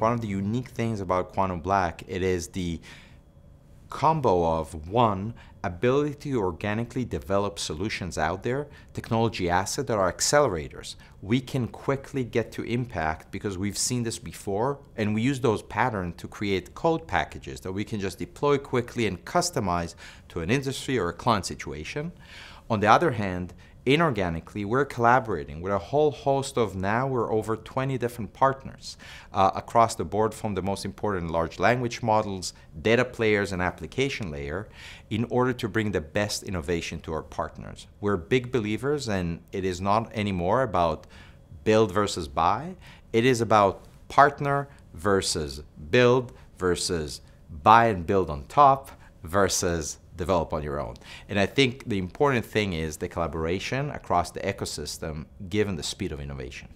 One of the unique things about QuantumBlack, it is the combo of one, ability to organically develop solutions out there, technology assets that are accelerators. We can quickly get to impact because we've seen this before and we use those patterns to create code packages that we can just deploy quickly and customize to an industry or a client situation. On the other hand, inorganically, we're collaborating with a whole host of now we're over 20 different partners uh, across the board from the most important large language models, data players, and application layer in order to bring the best innovation to our partners. We're big believers, and it is not anymore about build versus buy. It is about partner versus build versus buy and build on top versus develop on your own. And I think the important thing is the collaboration across the ecosystem given the speed of innovation.